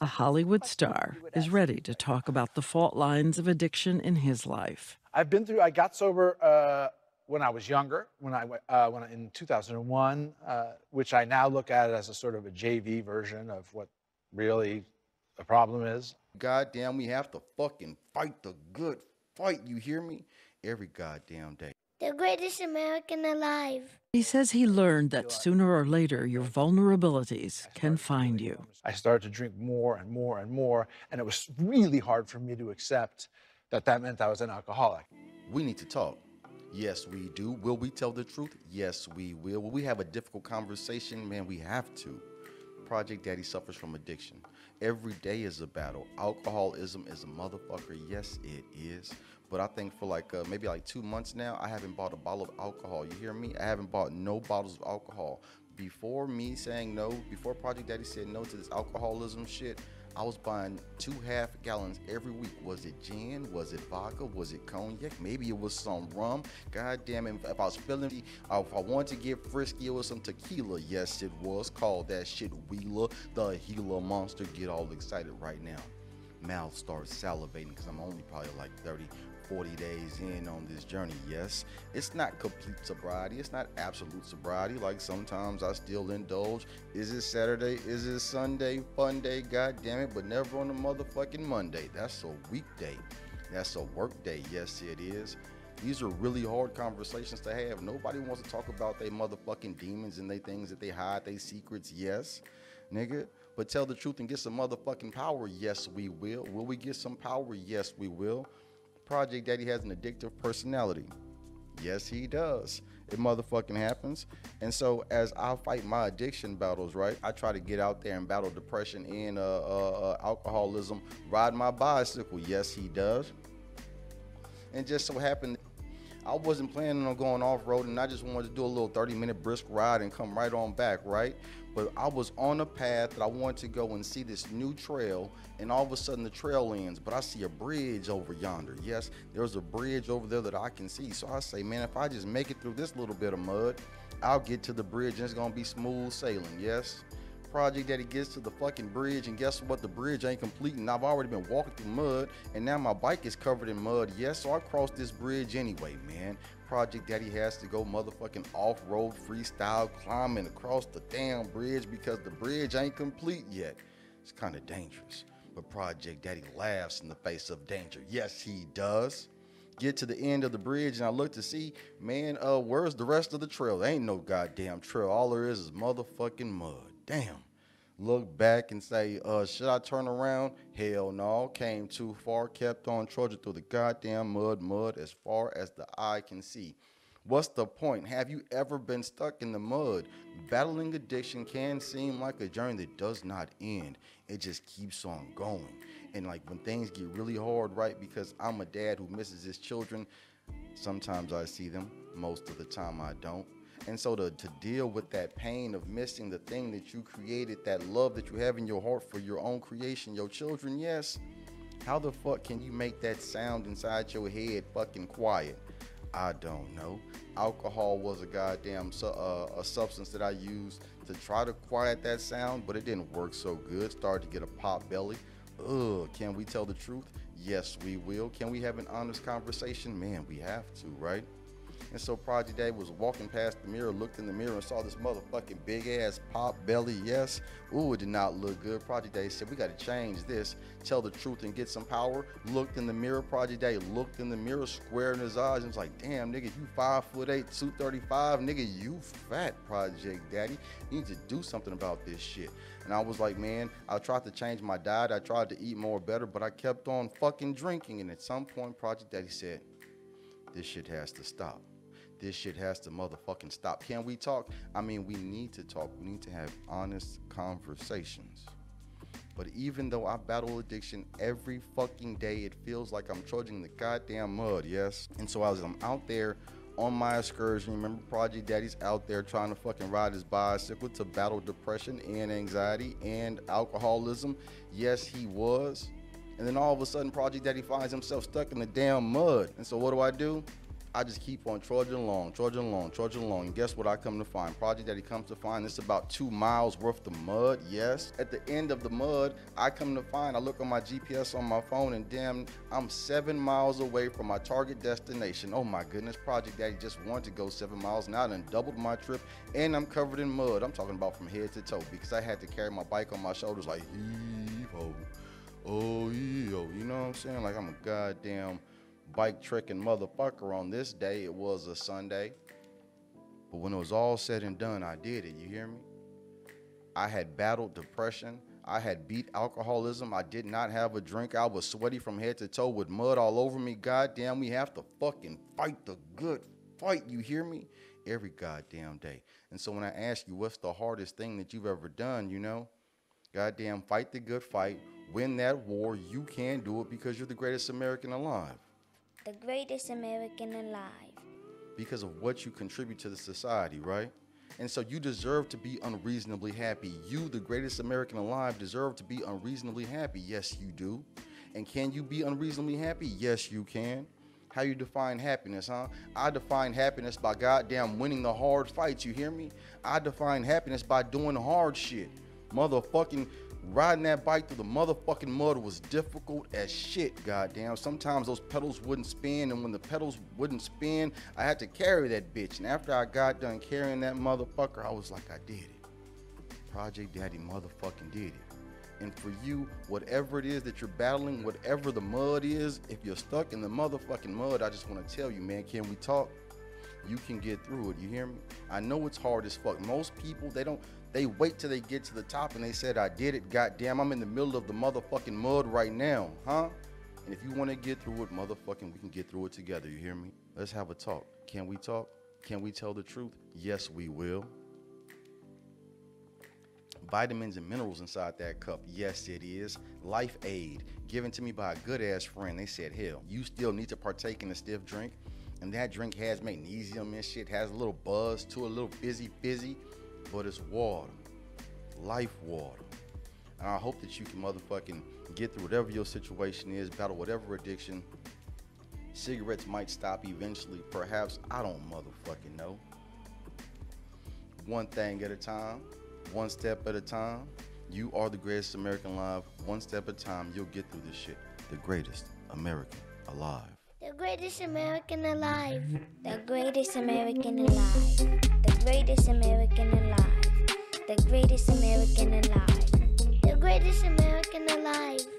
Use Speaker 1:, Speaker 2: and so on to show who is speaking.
Speaker 1: A Hollywood star is ready to talk about the fault lines of addiction in his life.
Speaker 2: I've been through. I got sober uh, when I was younger, when I went uh, when I, in 2001, uh, which I now look at as a sort of a JV version of what really the problem is.
Speaker 3: Goddamn, we have to fucking fight the good fight. You hear me? Every goddamn day.
Speaker 4: The greatest American alive.
Speaker 1: He says he learned that sooner or later your vulnerabilities can find you.
Speaker 2: I started to drink more and more and more, and it was really hard for me to accept that that meant I was an alcoholic.
Speaker 3: We need to talk. Yes, we do. Will we tell the truth? Yes, we will. Will we have a difficult conversation? Man, we have to. Project Daddy suffers from addiction. Every day is a battle. Alcoholism is a motherfucker. Yes, it is. But I think for like uh, maybe like two months now, I haven't bought a bottle of alcohol. You hear me? I haven't bought no bottles of alcohol. Before me saying no, before Project Daddy said no to this alcoholism shit, I was buying two half gallons every week. Was it gin? Was it vodka? Was it cognac? Maybe it was some rum. God damn it. If I was feeling, if I wanted to get frisky, it was some tequila. Yes, it was called that shit Wheeler, the Gila monster. Get all excited right now. Mouth starts salivating because I'm only probably like 30, 40 days in on this journey. Yes, it's not complete sobriety. It's not absolute sobriety. Like sometimes I still indulge. Is it Saturday? Is it Sunday? Fun day? God damn it. But never on a motherfucking Monday. That's a weekday. That's a work day. Yes, it is. These are really hard conversations to have. Nobody wants to talk about their motherfucking demons and their things that they hide, their secrets. Yes, nigga. But tell the truth and get some motherfucking power. Yes, we will. Will we get some power? Yes, we will. Project Daddy has an addictive personality. Yes, he does. It motherfucking happens. And so as I fight my addiction battles, right, I try to get out there and battle depression and uh, uh, uh, alcoholism, ride my bicycle. Yes, he does. And just so happened, I wasn't planning on going off road and I just wanted to do a little 30 minute brisk ride and come right on back, right? But I was on a path that I wanted to go and see this new trail, and all of a sudden the trail ends. But I see a bridge over yonder. Yes, there's a bridge over there that I can see. So I say, man, if I just make it through this little bit of mud, I'll get to the bridge and it's gonna be smooth sailing. Yes. Project that Daddy gets to the fucking bridge, and guess what? The bridge ain't complete, and I've already been walking through mud, and now my bike is covered in mud. Yes, so I crossed this bridge anyway, man. Project Daddy has to go motherfucking off-road freestyle climbing across the damn bridge because the bridge ain't complete yet. It's kind of dangerous. But Project Daddy laughs in the face of danger. Yes, he does. Get to the end of the bridge and I look to see, man, uh, where's the rest of the trail? There ain't no goddamn trail. All there is is motherfucking mud. Damn look back and say, uh, should I turn around? Hell no. Came too far, kept on trudging through the goddamn mud, mud as far as the eye can see. What's the point? Have you ever been stuck in the mud? Battling addiction can seem like a journey that does not end. It just keeps on going. And like when things get really hard, right? Because I'm a dad who misses his children. Sometimes I see them, most of the time I don't. And so to, to deal with that pain of missing the thing that you created, that love that you have in your heart for your own creation, your children, yes. How the fuck can you make that sound inside your head fucking quiet? I don't know. Alcohol was a goddamn su- uh, a substance that I used to try to quiet that sound, but it didn't work so good. Started to get a pop belly. Ugh, can we tell the truth? Yes, we will. Can we have an honest conversation? Man, we have to, right? And so Project Daddy was walking past the mirror, looked in the mirror and saw this motherfucking big ass pop belly. Yes. Ooh, it did not look good. Project Daddy said, we got to change this, tell the truth and get some power. Looked in the mirror. Project Daddy looked in the mirror, square in his eyes, and was like, damn, nigga, you five foot eight, 235. Nigga, you fat, Project Daddy. You need to do something about this shit. And I was like, man, I tried to change my diet. I tried to eat more better, but I kept on fucking drinking. And at some point, Project Daddy said, this shit has to stop this shit has to motherfucking stop. Can we talk? I mean, we need to talk. We need to have honest conversations. But even though I battle addiction every fucking day, it feels like I'm trudging the goddamn mud, yes? And so as I'm out there on my excursion, remember Project Daddy's out there trying to fucking ride his bicycle to battle depression and anxiety and alcoholism. Yes, he was. And then all of a sudden, Project Daddy finds himself stuck in the damn mud. And so what do I do? I just keep on trudging along, trudging along, trudging along. And guess what I come to find? Project Daddy comes to find it's about two miles worth of mud. Yes. At the end of the mud, I come to find, I look on my GPS on my phone and damn, I'm seven miles away from my target destination. Oh my goodness, Project Daddy just wanted to go seven miles. Now done doubled my trip and I'm covered in mud. I'm talking about from head to toe because I had to carry my bike on my shoulders like. Oh, yo, you know what I'm saying? Like I'm a goddamn bike trekking motherfucker on this day. It was a Sunday. But when it was all said and done, I did it. You hear me? I had battled depression. I had beat alcoholism. I did not have a drink. I was sweaty from head to toe with mud all over me. Goddamn, we have to fucking fight the good fight. You hear me? Every goddamn day. And so when I ask you, what's the hardest thing that you've ever done, you know? Goddamn, fight the good fight. Win that war. You can do it because you're the greatest American alive
Speaker 4: The greatest American alive.
Speaker 3: because of what you contribute to the society, right? And so you deserve to be unreasonably happy. You, the greatest American alive, deserve to be unreasonably happy. Yes, you do. And can you be unreasonably happy? Yes, you can. How you define happiness, huh? I define happiness by goddamn winning the hard fights, you hear me? I define happiness by doing hard shit. Motherfucking riding that bike through the motherfucking mud was difficult as shit, goddamn. Sometimes those pedals wouldn't spin, and when the pedals wouldn't spin, I had to carry that bitch. And after I got done carrying that motherfucker, I was like, I did it. Project Daddy motherfucking did it. And for you, whatever it is that you're battling, whatever the mud is, if you're stuck in the motherfucking mud, I just want to tell you, man, can we talk? You can get through it. You hear me? I know it's hard as fuck. Most people, they don't, they wait till they get to the top and they said, I did it. Goddamn, I'm in the middle of the motherfucking mud right now, huh? And if you want to get through it, motherfucking, we can get through it together. You hear me? Let's have a talk. Can we talk? Can we tell the truth? Yes, we will vitamins and minerals inside that cup. Yes, it is. Life Aid, given to me by a good ass friend. They said, hell, you still need to partake in a stiff drink. And that drink has magnesium and shit, has a little buzz to a little fizzy fizzy, but it's water. Life water. And I hope that you can motherfucking get through whatever your situation is, battle whatever addiction. Cigarettes might stop eventually, perhaps. I don't motherfucking know. One thing at a time one step at a time. You are the greatest American alive. One step at a time, you'll get through this shit. The greatest American alive.
Speaker 4: The greatest American alive.
Speaker 5: The greatest American alive. Greatest American alive. The greatest American alive.
Speaker 4: The greatest American alive.